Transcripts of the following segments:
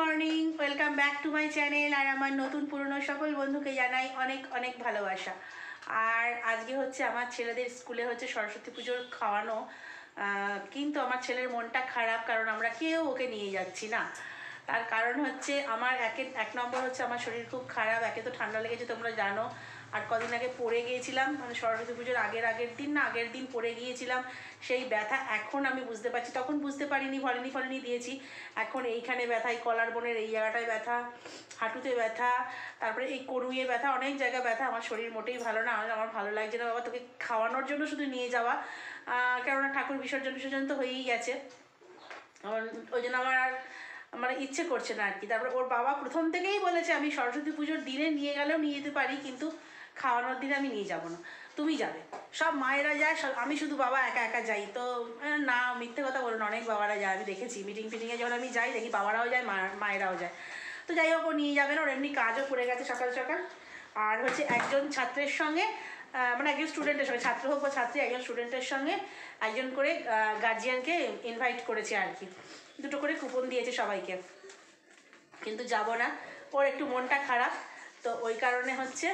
Morning welcome back to my channel আর আমার নতুন পুরনো সকল বন্ধুকে জানাই অনেক অনেক ভালোবাসা। আর আজকে হচ্ছে আমার ছেলেদের স্কুলে হচ্ছে সরস্বতী পুজোর খাওয়ানো। কিন্তু আমার ছেলের মনটা খারাপ কারণ আমরা কেউ ওকে নিয়ে যাচ্ছি না। তার কারণ হচ্ছে আমার একে, এক নম্বর হচ্ছে আমার শরীর খুব খারাপ, একে তো ঠান্ডা লেগেছে তোমরা জানো। আর কদিন আগে পড়ে গিয়েছিলাম মানে সরস্বতী পুজোর আগের আগের দিন না, আগের দিন পড়ে গিয়েছিলাম, সেই ব্যথা এখন আমি বুঝতে পারছি, তখন বুঝতে পারিনি, ফলেনি ফলেনি দিয়েছি, এখন এইখানে ব্যথা এই কলার বোনের এই জায়গাটায় ব্যথা, হাঁটুতে ব্যথা, তারপরে এই করুয়ে ব্যথা, অনেক জায়গায় ব্যথা, আমার শরীর মোটেই ভালো না, আমার আমার ভালো লাগছে না, বাবা তোকে খাওয়ানোর জন্য শুধু নিয়ে যাওয়া কেননা ঠাকুর বিসর্জন বিসর্জন তো হয়েই গেছে, আমার, ওই জন্য আমার আর মানে ইচ্ছে করছে না আর কি, তারপরে ওর বাবা প্রথম থেকেই বলেছে, আমি সরস্বতী পুজোর দিনে নিয়ে গেলেও নিয়ে যেতে পারি, কিন্তু খাওয়ানোর দিনে আমি নিয়ে যাব না। তুমি যাবে। সব মায়েরা যায়, সব আমি শুধু বাবা একা একা যাই। তো না, মিথ্যে কথা বলুন অনেক বাবারা যায়, আমি দেখেছি। মিটিং ফিটিংয়ে যখন আমি যাই, দেখি বাবারাও যায় মায়েরাও যায়। তো যাই হোক, ও নিয়ে যাবে না, ওর এমনি কাজও করে গেছে সকাল সকাল। আর হচ্ছে একজন ছাত্রের সঙ্গে মানে একজন স্টুডেন্টের সঙ্গে, ছাত্র হোক বা ছাত্রী, একজন স্টুডেন্টের সঙ্গে একজন করে গার্জিয়ানকে ইনভাইট করেছে আর কি। দুটো করে কুপন দিয়েছে সবাইকে। কিন্তু যাব না। ওর একটু মনটা খারাপ। তো ওই কারণে হচ্ছে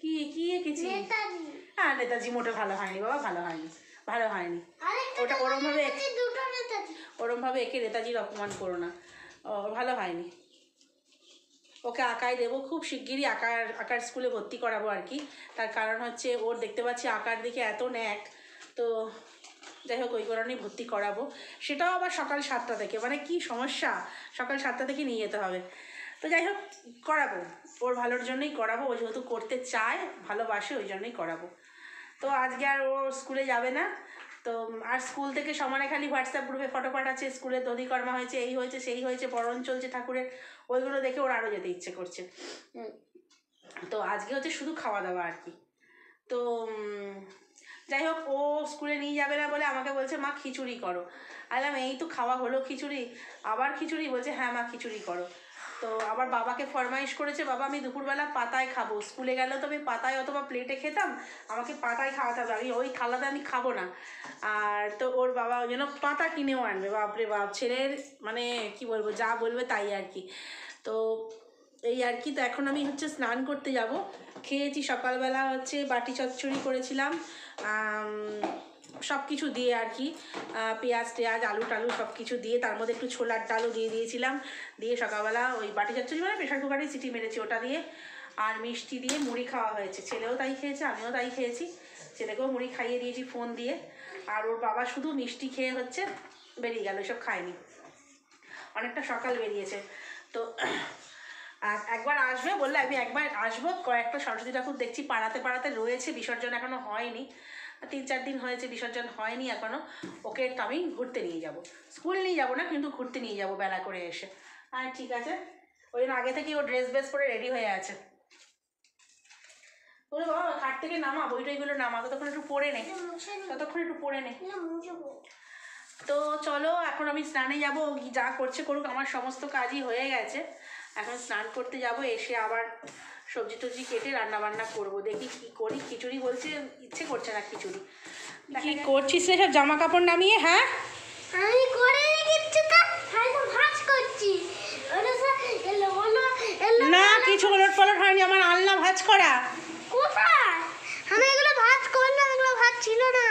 কি কি এঁকেছি নেতাজি। হ্যাঁ নেতাজি মোটে ভালো হয়নি বাবা ভালো হয়নি ভালো হয়নি। ওটা ওরমভাবে ওরমভাবে একে নেতাজির অপমান করো না। ভালো হয়নি। ওকে আঁকায় দেবো খুব শিগগিরই আঁকার আঁকার স্কুলে ভর্তি করাবো আর কি। তার কারণ হচ্ছে ওর দেখতে পাচ্ছি আঁকার দিকে এত ন্যাক। তো যাই হোক ওই কারণেই ভর্তি করাবো। সেটাও আবার সকাল সাতটা থেকে। মানে কি সমস্যা? সকাল সাতটা থেকে নিয়ে যেতে হবে। তো যাই হোক, করাবো। ওর ভালোর জন্যই করাবো। ও যেহেতু করতে চায়, ভালোবাসে, ওই জন্যই করাবো। তো আজকে আর ও স্কুলে যাবে না। তো আর স্কুল থেকে সমানে খালি হোয়াটসঅ্যাপ গ্রুপে ফটো পাঠাচ্ছে, স্কুলে দধিকর্মা হয়েছে, এই হয়েছে, সেই হয়েছে পরণ চলছে ঠাকুরের। ওইগুলো দেখে ওর আরও যেতে ইচ্ছে করছে। তো আজকে হচ্ছে শুধু খাওয়া দাওয়া আর কি। তো যাই হোক, ও স্কুলে নিয়ে যাবে না বলে আমাকে বলছে, মা, খিচুড়ি করো। আলাম এই তো খাওয়া হলো খিচুড়ি। আবার খিচুড়ি? বলছে হ্যাঁ মা, খিচুড়ি করো। তো আবার বাবাকে ফরমাইশ করেছে, বাবা, আমি দুপুরবেলা পাতায় খাব। স্কুলে গেলেও তো আমি পাতায় অথবা প্লেটে খেতাম, আমাকে পাতায় খাওয়াতে হবে। আমি ওই থালাতে আমি খাব না। আর তো ওর বাবা ওই পাতা কিনেও আনবে। বাপরে বাপ, ছেলের মানে কি বলব, যা বলবে তাই আর কি। তো এই আর কি, তো এখন আমি হচ্ছে স্নান করতে যাব। খেয়েছি সকালবেলা হচ্ছে বাটি চচ্চড়ি করেছিলাম। সব কিছু দিয়ে আর কি পেঁয়াজ টেয়াজ, আলু টালু সব কিছু দিয়ে তার মধ্যে একটু ছোলার ডালও দিয়ে দিয়েছিলাম। দিয়ে সকালবেলা ওই বাটি চচ্চড়ি মানে প্রেশার কুকারে সিটি মেরেছি ওটা দিয়ে। আর মিষ্টি দিয়ে মুড়ি খাওয়া হয়েছে। ছেলেও তাই খেয়েছে, আমিও তাই খেয়েছি। ছেলেকেও মুড়ি খাইয়ে দিয়েছি ফোন দিয়ে। আর ওর বাবা শুধু মিষ্টি খেয়ে হচ্ছে বেরিয়ে গেল, এসব খায়নি। অনেকটা সকাল বেরিয়েছে। তো একবার আসবে বললে আমি একবার আসব। কয়েকটা সরস্বতী ঠাকুর দেখছি, পাড়াতে পাড়াতে রয়েছে, বিসর্জন এখনও হয়নি। তিন চার দিন হয়েছে বিসর্জন হয়নি এখনও। ওকে একটু আমি ঘুরতে নিয়ে যাব। স্কুল নিয়ে যাব না কিন্তু ঘুরতে নিয়ে যাব বেলা করে এসে। আর ঠিক আছে ওই জন্য আগে থেকেই ও ড্রেস বেস পরে রেডি হয়ে আছে। ওরে বাবা খাট থেকে নামা বই টইগুলো নামা ততক্ষণ একটু পড়ে নি ততক্ষণ একটু পড়ে নে। তো চলো এখন আমি স্নানে যাব যা করছে করুক আমার সমস্ত কাজই হয়ে গেছে। এখন স্নান করতে যাব এসে আবার সবজি টবজি কেটে রান্না বান্না করব। দেখি কি করি। খিচুড়ি বলছে ইচ্ছে করছে না খিচুড়ি। কি করছিস রে সব জামা কাপড় নামিয়ে হ্যাঁ? আমি করে রেখেছি তো। আমি তো ভাজ করছি। না কিছু ওলট পালট হয়নি আমার আলনা ভাজ করা। কোথায়? আমি এগুলো ভাজ করলাম এগুলো ভাজ ছিল না।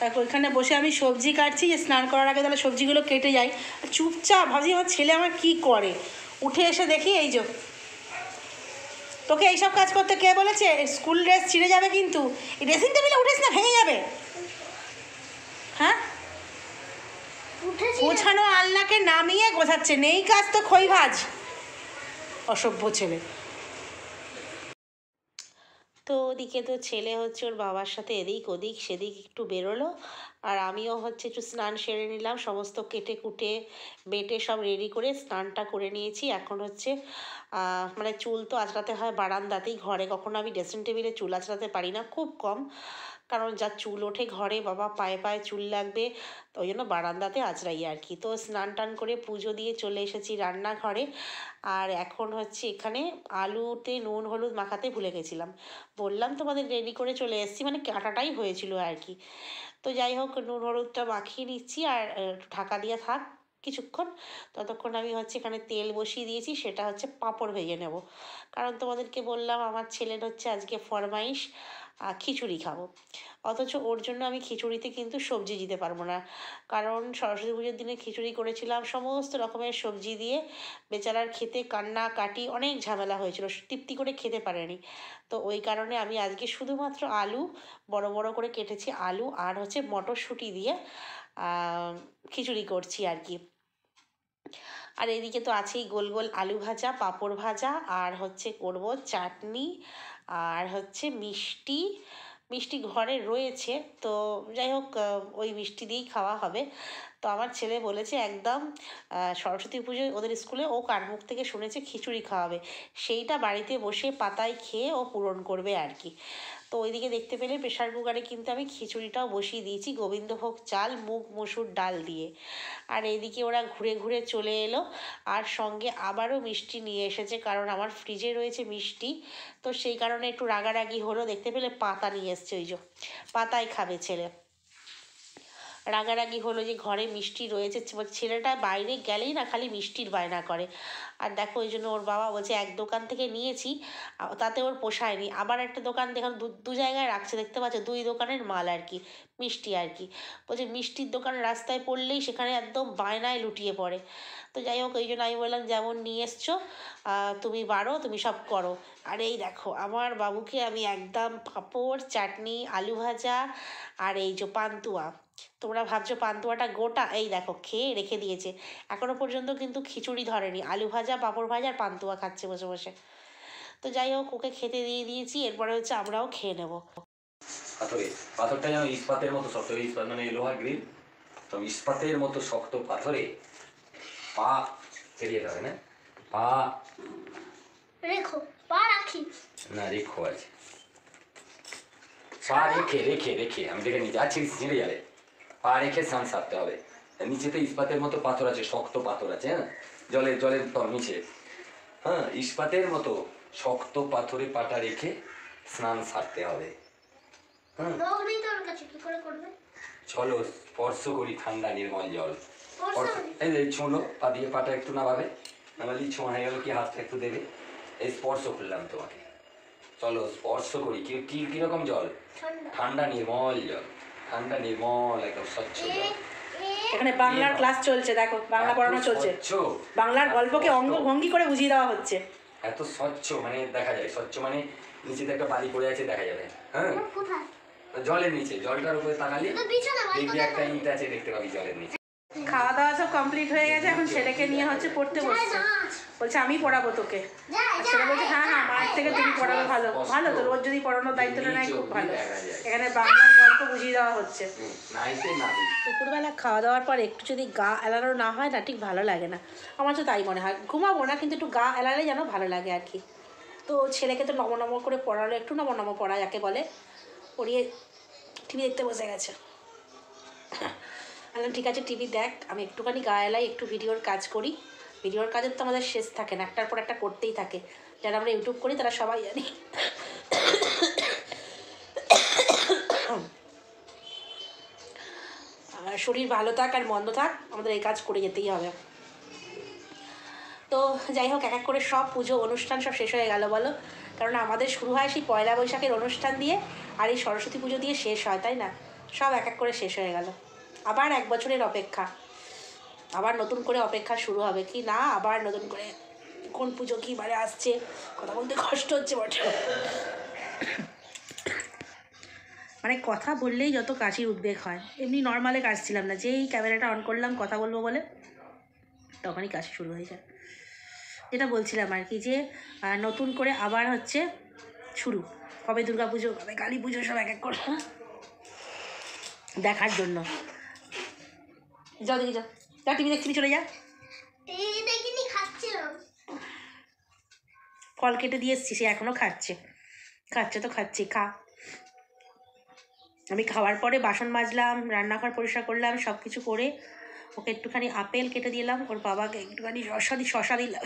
দেখ ওইখানে বসে আমি সবজি কাটছি যে স্নান করার আগে তাহলে সবজিগুলো কেটে যাই। চুপচাপ ভাবছি আমার ছেলে আমার কি করে? উঠে এসে দেখি এই যে তোকে এইসব কাজ করতে কে বলেছে? স্কুল ড্রেস ছিঁড়ে যাবে কিন্তু। এই ড্রেসিং টেবিলে উঠেছ না ভেঙে যাবে? হ্যাঁ? গোছানো আলনাকে নামিয়ে গোছাচ্ছে। নেই কাজ তো খই ভাজ অসভ্য ছেলে। তো ওদিকে তো ছেলে হচ্ছে ওর বাবার সাথে এদিক ওদিক সেদিক একটু বেরোলো। আর আমিও হচ্ছে একটু স্নান সেরে নিলাম, সমস্ত কেটে কুটে বেটে সব রেডি করে স্নানটা করে নিয়েছি। এখন হচ্ছে মানে চুল তো আঁচড়াতে হয় বারান্দাতেই, ঘরে কখনো আমি ড্রেসিং টেবিলে চুল আঁচড়াতে পারি না, খুব কম। কারণ যা চুল ওঠে ঘরে, বাবা পায়ে পায়ে চুল লাগবে, তো ওই জন্য বারান্দাতে আঁচড়াই আর কি। তো স্নান টান করে পুজো দিয়ে চলে এসেছি রান্নাঘরে। আর এখন হচ্ছে এখানে আলুতে নুন, হলুদ মাখাতে ভুলে গেছিলাম। বললাম তোমাদের রেডি করে চলে এসেছি মানে কাটাটাই হয়েছিল আর কি। তো যাই হোক, নুন, হলুদটা মাখিয়ে নিচ্ছি আর ঢাকা দিয়ে থাক কিছুক্ষণ। ততক্ষণ আমি হচ্ছে এখানে তেল বসিয়ে দিয়েছি, সেটা হচ্ছে পাঁপড় ভেজে নেব। কারণ তোমাদেরকে বললাম, আমার ছেলের হচ্ছে আজকে ফরমাইশ। খিচুড়ি খাব। অথচ ওর জন্য আমি খিচুড়িতে কিন্তু সবজি দিতে পারব না। কারণ সরস্বতী পুজোর দিনে খিচুড়ি করেছিলাম, সমস্ত রকমের সবজি দিয়ে বেচারার খেতে কান্না, কাটি অনেক ঝামেলা হয়েছিল, তৃপ্তি করে খেতে পারেনি। তো ওই কারণে আমি আজকে শুধুমাত্র আলু, বড় বড় করে কেটেছি আলু আর হচ্ছে মটরশুঁটি দিয়ে খিচুড়ি করছি আর কি। আর এদিকে তো আছেই গোল গোল আলু ভাজা, পাঁপড় ভাজা আর হচ্ছে করব চাটনি আর হচ্ছে মিষ্টি মিষ্টি ঘরে রয়েছে। তো যাই হোক ওই মিষ্টি দিয়েই খাওয়া হবে। তো আমার ছেলে বলেছে একদম সরস্বতী পুজোয় ওদের স্কুলে ও কার মুখ থেকে শুনেছে খিচুড়ি খাওয়াবে। সেইটা বাড়িতে বসে পাতায় খেয়ে ও পূরণ করবে আর কি। তো ওইদিকে দেখতে পেলে প্রেশার কুকারে কিন্তু আমি খিচুড়িটাও বসিয়ে দিয়েছি গোবিন্দভোগ চাল, মুগ, মসুর ডাল দিয়ে। আর এইদিকে ওরা ঘুরে ঘুরে চলে এলো, আর সঙ্গে আবারও মিষ্টি নিয়ে এসেছে, কারণ আমার ফ্রিজে রয়েছে মিষ্টি। তো সেই কারণে একটু রাগারাগি হলো, দেখতে পেলে পাতা নিয়ে এসছে ওই যে, পাতায় খাবে ছেলে। রাগারাগি হলো যে ঘরে মিষ্টি রয়েছে ছেলেটা বাইরে গেলেই না খালি মিষ্টির বায়না করে। আর দেখো ওই জন্য ওর বাবা বলছে, এক দোকান থেকে নিয়েছি তাতে ওর পোষায়নি আবার একটা দোকান দেখুন দু দু জায়গায় রাখছে, দেখতে পাচ্ছে? দুই দোকানের মাল আর কি, মিষ্টি আর কি। বলছে, মিষ্টির দোকান রাস্তায় পড়লেই সেখানে একদম বায়নায় লুটিয়ে পড়ে। তো যাই হোক ওই জন্য আমি বললাম, যেমন নিয়ে এসছো তুমি বারো তুমি সব করো। আর এই দেখো, আমার বাবুকে আমি একদম পাঁপড়, চাটনি, আলু ভাজা, আর এই যে পান্তুয়া। তোমরা ভাবছ পান্তুয়াটা গোটা? এই দেখো খেয়ে রেখে দিয়েছে। এখনও পর্যন্ত কিন্তু খিচুড়ি ধরেনি। আলু ভাজা পাঁপড় ভাজা আর পান্তুয়া খাচ্ছে বসে বসে। তো যাই হোক ওকে খেতে দিয়ে দিয়েছি এরপরে হচ্ছে আমরাও খেয়ে নেব। পাথরে পাথরটা যেন ইস্পাতের মতো শক্ত। ইস্পাত মানে লোহার গ্রিল। তো ইস্পাতের মতো শক্ত পাথরে পা ফেরিয়ে যাবে না? পা রেখো পা রাখি। না রেখো আছে পা রেখে রেখে রেখে। আমি দেখে নিচ্ছি আর ছিঁড়ে ছিঁড়ে যাবে। পা রেখে স্নান সারতে হবে। নিচেতে ইস্পাতের মতো পাথর আছে শক্ত পাথর আছে হ্যাঁ? জলের জলের নিচে। হ্যাঁ ইস্পাতের মতো শক্ত পাথরে পাটা রেখে স্নান সারতে হবে। হ্যাঁ? চলো স্পর্শ করি ঠান্ডা নির্মল জল? এই যে ছুঁলো পা দিয়ে পাটা একটু নামাবে। নামালি ছোঁয়া হয়ে গেল কি হাতটা একটু দেবে। এই স্পর্শ করলাম তোমাকে। চলো স্পর্শ করি। কি কি কীরকম জল? ঠান্ডা নির্মল জল। ঠান্ডা নির্মল একদম স্বচ্ছ এখানে বাংলার ক্লাস চলছে দেখো বাংলা পড়ানো চলছে। বাংলার গল্পকে অঙ্গ ভঙ্গি করে বুঝিয়ে দেওয়া হচ্ছে। এত স্বচ্ছ মানে দেখা যায় স্বচ্ছ মানে নিচেতে একটা বালি পড়ে আছে দেখা যাবে। হ্যাঁ? জলের নিচে জলটার উপরে তাকালি দেখবি একটা ইট আছে দেখতে পাবি জলের নিচে। খাওয়া দাওয়া সব কমপ্লিট হয়ে গেছে এখন ছেলেকে নিয়ে হচ্ছে পড়তে বসছে। বলছে আমি পড়াবো তোকে। ছেলে বলছে হ্যাঁ হ্যাঁ মায়ের থেকে তুমি পড়াবে ভালো ভালো তো রোজ যদি পড়ানোর দায়িত্বটা নেয় খুব ভালো। এখানে বাংলার গল্প বুঝিয়ে দেওয়া হচ্ছে। দুপুরবেলা খাওয়া দাওয়ার পর একটু যদি গা এলানো না হয় না ঠিক ভালো লাগে না। আমার তো তাই মনে হয়। ঘুমাবো না কিন্তু একটু গা এলালে যেন ভালো লাগে আর কি। তো ছেলেকে তো নম নম করে পড়ালো একটু নম নম পড়া যাকে বলে। পড়িয়ে টিভি দেখতে বসে গেছে। বললাম ঠিক আছে টিভি দেখ আমি একটুখানি গা এলাই একটু ভিডিওর কাজ করি। ভিডিওর কাজের তো আমাদের শেষ থাকে না একটার পর একটা করতেই থাকে। যারা আমরা ইউটিউব করি তারা সবাই জানি। শরীর ভালো থাক আর মন্দ থাক, আমাদের এই কাজ করে যেতেই হবে। তো যাই হোক, এক এক করে সব পুজো, অনুষ্ঠান সব শেষ হয়ে গেল, বলো? কারণ আমাদের শুরু হয় সেই পয়লা বৈশাখের অনুষ্ঠান দিয়ে, আর এই সরস্বতী পুজো দিয়ে শেষ হয়, তাই না? সব এক এক করে শেষ হয়ে গেল। আবার এক বছরের অপেক্ষা। আবার নতুন করে অপেক্ষা শুরু হবে। কি না, আবার নতুন করে কোন পুজো কী বারে আসছে, কথা বলতে কষ্ট হচ্ছে বটে। মানে কথা বললেই যত কাশির উদ্বেগ হয়। এমনি নর্মালে কাশছিলাম না। যেই ক্যামেরাটা অন করলাম কথা বলব বলে তখনই কাশি শুরু হয়ে যায়। যেটা বলছিলাম আর কি যে নতুন করে আবার হচ্ছে শুরু। কবে দুর্গা পুজো কবে কালী পুজো সব এক এক করে। দেখার জন্য। যাও দেখি যাও। যা টিভি দেখছিলি চলে যা। ফল কেটে দিয়ে এসছি সে এখনও খাচ্ছে। খাচ্ছে তো খাচ্ছি খা। আমি খাওয়ার পরে বাসন মাজলাম, রান্নাঘর পরিষ্কার করলাম সব কিছু করে ওকে একটুখানি আপেল কেটে দিলাম, ওর বাবাকে একটুখানি শশা দি শশা দিলাম।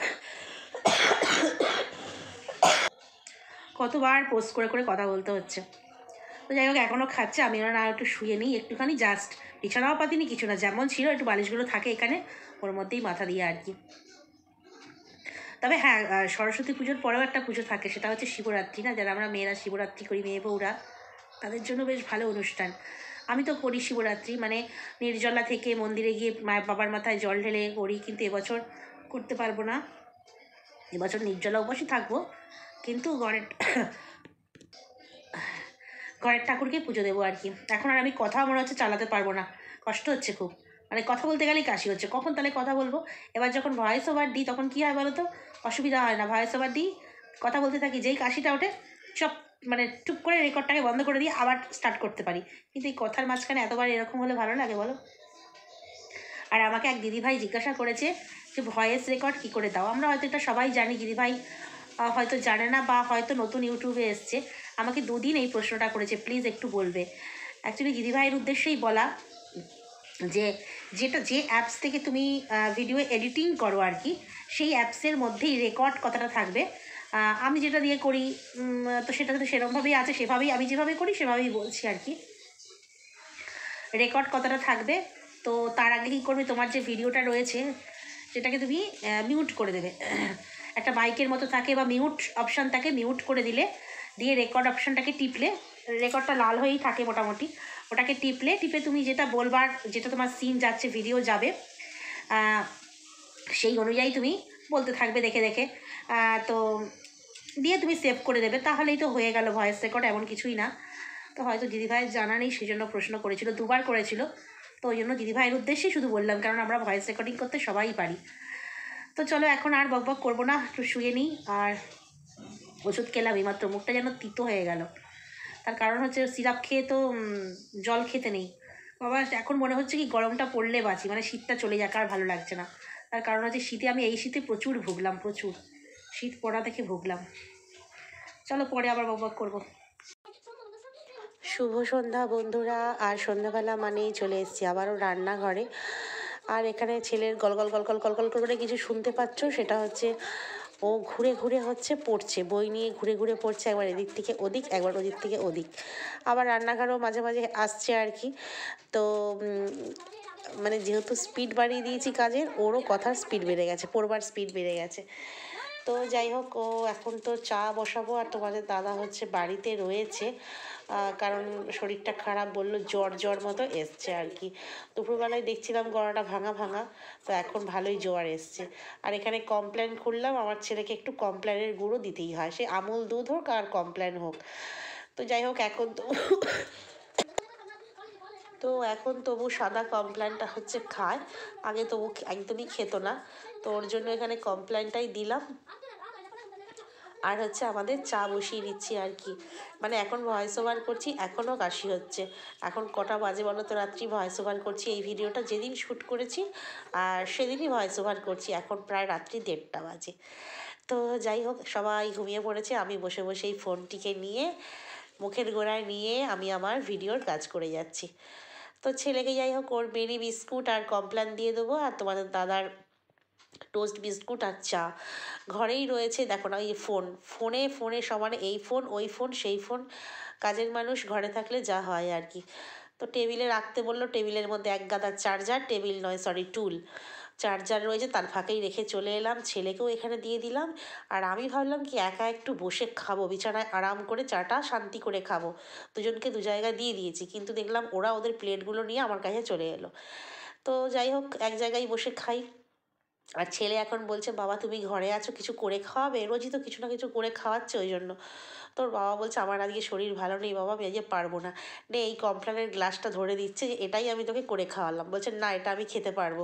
কতবার পোস্ট করে করে কথা বলতে হচ্ছে। তো যাই হোক এখনও খাচ্ছে, আমি ওরা না একটু শুয়ে নিই, একটুখানি জাস্ট বিছানাও পাতিনি, কিছু না, যেমন ছিল, একটু বালিশগুলো থাকে এখানে, ওর মধ্যেই মাথা দিয়ে আর কি। তবে হ্যাঁ সরস্বতী পুজোর পরেও একটা পুজো থাকে, সেটা হচ্ছে শিবরাত্রি, না? যারা আমরা মেয়েরা শিবরাত্রি করি, মেয়ে বউরা তাদের জন্য বেশ ভালো অনুষ্ঠান। আমি তো করি শিবরাত্রি মানে নির্জলা থেকে মন্দিরে গিয়ে মায়ের বাবার মাথায় জল ঢেলে করি, কিন্তু এবছর করতে পারব না। এবছর নির্জলা উপসই থাকব, কিন্তু ঘরের ঘরের ঠাকুরকে পুজো দেবো আর কি। এখন আর আমি কথা মনে হচ্ছে চালাতে পারব না, কষ্ট হচ্ছে খুব। মানে কথা বলতে গেলেই কাশি হচ্ছে, কখন তাহলে কথা বলব? এবার যখন ভয়েস ওভার দিই তখন কী হয় বলো তো অসুবিধা হয় না ভয়েস ওভার দিই, কথা বলতে থাকি, যেই কাশিটা ওঠে চপ মানে টুক করে রেকর্ডটাকে বন্ধ করে দিয়ে আবার স্টার্ট করতে পারি। কিন্তু এই কথার মাঝখানে এতবার এরকম হলে ভালো লাগে বলো? আর আমাকে এক দিদিভাই জিজ্ঞাসা করেছে যে ভয়েস রেকর্ড কী করে দাও? আমরা হয়তো এটা সবাই জানি, দিদিভাই হয়তো জানে না বা হয়তো নতুন ইউটিউবে এসছে। আমাকে দুদিন এই প্রশ্নটা করেছে প্লিজ একটু বলবে। অ্যাকচুয়ালি দিদিভাইয়ের উদ্দেশ্যেই বলা যে, যেটা, যে অ্যাপস থেকে তুমি ভিডিও এডিটিং করো আর কি সেই অ্যাপসের মধ্যেই রেকর্ড কথাটা থাকবে। আমি যেটা দিয়ে করি তো সেটা তো সেরকমভাবেই আছে, সেভাবেই আমি যেভাবে করি, সেভাবেই বলছি আর কি। রেকর্ড কথাটা থাকবে, তো তার আগে কী করবে, তোমার যে ভিডিওটা রয়েছে, সেটাকে তুমি মিউট করে দেবে। একটা বাইকের মতো থাকে বা মিউট অপশান থাকে মিউট করে দিলে, দিয়ে রেকর্ড অপশানটাকে টিপলে রেকর্ডটা লাল হয়েই থাকে মোটামুটি, ওটাকে টিপলে, টিপে তুমি যেটা বলবার, যেটা তোমার সিন যাচ্ছে ভিডিও যাবে সেই অনুযায়ী তুমি বলতে থাকবে দেখে দেখে। তো দিয়ে তুমি সেভ করে দেবে। তাহলেই তো হয়ে গেল ভয়েস রেকর্ড এমন কিছুই না। তো হয়তো দিদিভাইয়ের জানা নেই সেই জন্য প্রশ্ন করেছিল, দুবার করেছিল। তো ওই জন্য দিদিভাইয়ের উদ্দেশ্যেই শুধু বললাম, কারণ আমরা ভয়েস রেকর্ডিং করতে সবাই পারি। তো চলো, এখন আর বক বক করব না, একটু শুয়ে নিই। আর ওষুধ খেলাম, এইমাত্র মুখটা যেন তিতো হয়ে গেল। তার কারণ হচ্ছে সিরাপ খেয়ে তো জল খেতে নেই। বাবা, এখন মনে হচ্ছে কি গরমটা পড়লে বাঁচি মানে শীতটা চলে যাক, আর ভালো লাগছে না। তার কারণ হচ্ছে শীতে আমি এই শীতে প্রচুর ভুগলাম, প্রচুর। শীত পড়া দেখে ভুগলাম। চলো পরে আবার বক বক করব। শুভ সন্ধ্যা বন্ধুরা, আর সন্ধ্যাবেলা মানেই চলে এসেছি আবারও রান্নাঘরে। আর এখানে ছেলের গল গল গল করে কিছু শুনতে পাচ্ছ, সেটা হচ্ছে ও ঘুরে ঘুরে হচ্ছে পড়ছে, বই নিয়ে ঘুরে ঘুরে পড়ছে একবার এদিক থেকে ওদিক, একবার ওদিক থেকে ওদিক। আবার রান্নাঘরও মাঝে মাঝে আসছে আর কি। তো মানে যেহেতু স্পিড বাড়িয়ে দিয়েছি কাজের, ওরও কথার স্পিড বেড়ে গেছে, পড়বার স্পিড বেড়ে গেছে। তো যাই হোক, ও এখন তো চা বসাবো আর তোমাদের দাদা হচ্ছে বাড়িতে রয়েছে। কারণ শরীরটা খারাপ বলল, জ্বর জ্বর মতো এসছে আর কি। দুপুরবেলায় দেখছিলাম গলাটা ভাঙা ভাঙা, তো এখন ভালোই জ্বর এসছে। আর এখানে কমপ্ল্যান খুললাম, আমার ছেলেকে একটু কমপ্ল্যানের গুঁড়ো দিতেই হয়। সে আমুল দুধ হোক আর কমপ্ল্যান হোক। তো যাই হোক, এখন তো তো এখন তবু সাদা কমপ্ল্যানটা হচ্ছে খায়। আগে তবু একদমই খেত না। তো ওর জন্য এখানে কমপ্ল্যানটাই দিলাম। আর হচ্ছে আমাদের চা বসিয়ে দিচ্ছি আর কি। মানে এখন ভয়েস ওভার করছি, এখনও কাশি হচ্ছে। এখন কটা বাজে বলো তো? রাত্রি ভয়েস ওভার করছি। এই ভিডিওটা যেদিন শ্যুট করেছি, আর সেদিনই ভয়েস ওভার করছি। এখন প্রায় রাত্রি দেড়টা বাজে। তো যাই হোক, সবাই ঘুমিয়ে পড়েছে। আমি বসে বসে এই ফোনটিকে নিয়ে, মুখের গোড়ায় নিয়ে আমি আমার ভিডিওর কাজ করে যাচ্ছি। তো ছেলেকে যাই হোক ওর মেরি বিস্কুট আর কমপ্ল্যান দিয়ে দেবো আর তোমাদের দাদার টোস্ট বিস্কুট আর চা। ঘরেই রয়েছে, দেখো না, এই ফোন। ফোনে ফোনে সমানে এই ফোন, ওই ফোন, সেই ফোন। কাজের মানুষ ঘরে থাকলে যা হয় আর কি। তো টেবিলে রাখতে বলল, টেবিলের মধ্যে এক গাদা চার্জার, টেবিল নয় সরি টুল। চার্জার রয়েছে, তার ফাঁকেই রেখে চলে এলাম, ছেলেকেও এখানে দিয়ে দিলাম। আর আমি ভাবলাম কি, একা একটু বসে খাব, বিছানায় আরাম করে চাটা শান্তি করে খাব। দুজনকে দু জায়গায় দিয়ে দিয়েছি, কিন্তু দেখলাম ওরা ওদের প্লেটগুলো নিয়ে আমার কাছে চলে এলো। তো যাই হোক, এক জায়গায় বসে খাই। আর ছেলে এখন বলছে, বাবা, তুমি ঘরে আছো, কিছু করে খাওয়াবে? রোজই তো কিছু না কিছু করে খাওয়াচ্ছে ওই জন্য। তোর বাবা বলছে, আমার আজকে শরীর ভালো নেই বাবা, আমি আজকে পারব না। নে, এই কমপ্লেনের গ্লাসটা ধরে দিচ্ছে যে, এটাই আমি তোকে করে খাওয়ালাম। বলছে, না, এটা আমি খেতে পারব।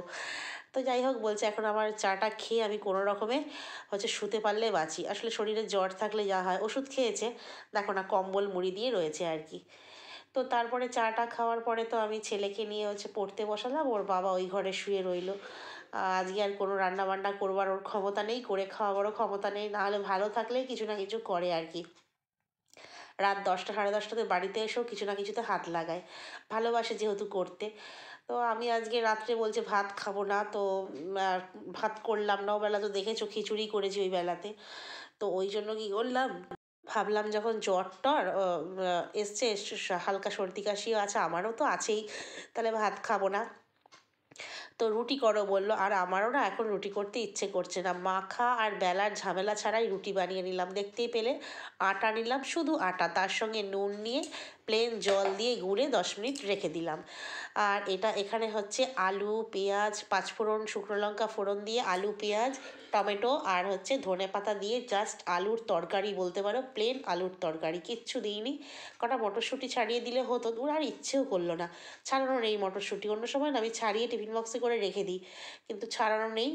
তো যাই হোক, বলছে এখন আমার চাটা খেয়ে আমি কোনো রকমে হচ্ছে শুতে পারলে বাঁচি। আসলে শরীরে জ্বর থাকলে যা হয়, ওষুধ খেয়েছে। দেখো না, কম্বল, মুড়ি দিয়ে রয়েছে আর কি। তো তারপরে চাটা খাওয়ার পরে তো আমি ছেলেকে নিয়ে হচ্ছে পড়তে বসালাম, ওর বাবা ওই ঘরে শুয়ে রইল। আজকে আর কোনো রান্না বান্না করবার ওর ক্ষমতা নেই, করে খাওয়াবারও ক্ষমতা নেই নাহলে ভালো থাকলেই কিছু না কিছু করে আর কি। রাত দশটা, সাড়ে দশটাতে বাড়িতে এসেও কিছু না কিছুতে হাত লাগায়। ভালোবাসে যেহেতু করতে। তো আমি আজকে রাত্রে বলছে, ভাত খাব না। তো ভাত করলাম না। ও বেলা তো দেখেছ, খিচুড়ি করেছি ওই বেলাতে। তো ওই জন্য কি করলাম, ভাবলাম যখন জ্বর টর এসছে হালকা সর্দি কাশিও আছে, আমারও তো আছেই, তাহলে ভাত খাব না। তো রুটি করো বলল, আর আমারও না এখন রুটি করতে ইচ্ছে করছে না। মাখা আর বেলার ঝামেলা ছাড়াই রুটি বানিয়ে নিলাম, দেখতেই পেলে। আটা নিলাম, শুধু আটা, তার সঙ্গে নুন নিয়ে প্লেন জল দিয়ে গুঁড়ে দশ মিনিট রেখে দিলাম। আর এটা এখানে হচ্ছে আলু, পেঁয়াজ, পাঁচফোড়ন, শুকনো লঙ্কা ফোড়ন দিয়ে আলু, পেঁয়াজ, টমেটো আর হচ্ছে ধনে পাতা দিয়ে জাস্ট আলুর তরকারি বলতে পারো প্লেন আলুর তরকারি। কিচ্ছু দিইনি। কটা মটরশুঁটি ছাড়িয়ে দিলে হতো ওর আর ইচ্ছেও করল না। ছাড়ানো নেই মটরশুঁটি, অন্য সময় না, আমি ছাড়িয়ে টিফিন বক্সে করে রেখে দিই। কিন্তু ছাড়ানো নেই।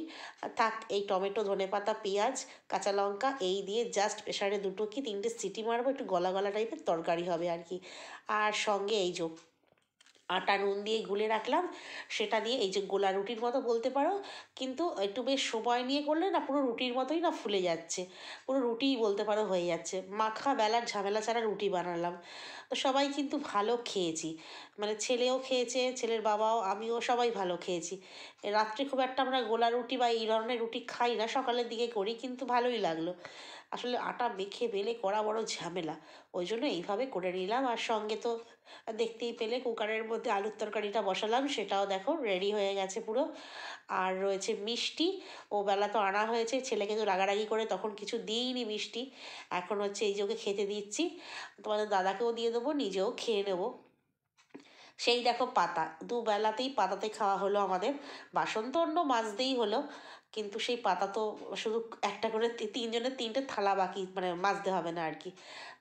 থাক, এই টমেটো, ধনে পাতা, পেঁয়াজ, কাঁচা লঙ্কা, এই দিয়ে জাস্ট প্রেশারে দুটো কি তিনটে সিটি মারবো, একটু গলা গলা টাইপের তরকারি হবে আর কি। আর সঙ্গে এই যে আটা নুন দিয়ে গুলে রাখলাম, সেটা দিয়ে এই যে গোলা রুটির মতো বলতে পারো, কিন্তু একটু বেশ সময় নিয়ে করলে না পুরো রুটির মতোই না ফুলে যাচ্ছে, পুরো রুটিই বলতে পারো হয়ে যাচ্ছে। মাখা বেলার ঝামেলা ছাড়া রুটি বানালাম। তো সবাই কিন্তু ভালো খেয়েছি মানে ছেলেও খেয়েছে, ছেলের বাবাও, আমিও সবাই ভালো খেয়েছি। রাত্রে খুব একটা আমরা গোলা রুটি বা এই ধরনের রুটি খাই না, সকালের দিকে করি, কিন্তু ভালোই লাগল। আসলে আটা মেখে বেলে করা বড় ঝামেলা। ওই জন্য এইভাবে করে নিলাম। আর সঙ্গে তো দেখতেই পেলে কুকারের মধ্যে আলুর তরকারিটা বসালাম। সেটাও দেখো রেডি হয়ে গেছে পুরো। আর রয়েছে মিষ্টি। ও বেলা তো আনা হয়েছে। ছেলেকে তো রাগারাগি করে তখন কিছু দিইনি মিষ্টি। এখন হচ্ছে এই যে ওকে খেতে দিচ্ছি। তোমাদের দাদাকেও দিয়ে দেবো, নিজেও খেয়ে নেব। সেই দেখো পাতা। দুবেলাতেই পাতাতে খাওয়া হলো আমাদের। বাসন তো অন্য মাজতেই হলো। কিন্তু সেই পাতা তো শুধু একটা করে তিনজনের তিনটে থালা বাকি মানে মাজতে হবে না আর কি।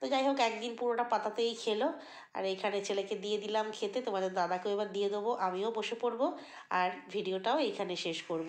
তো যাই হোক, একদিন পুরোটা পাতাতেই খেলো। আর এখানে ছেলেকে দিয়ে দিলাম খেতে, তোমাদের দাদাকেও এবার দিয়ে দেবো, আমিও বসে পড়ব, আর ভিডিওটাও এইখানে শেষ করব।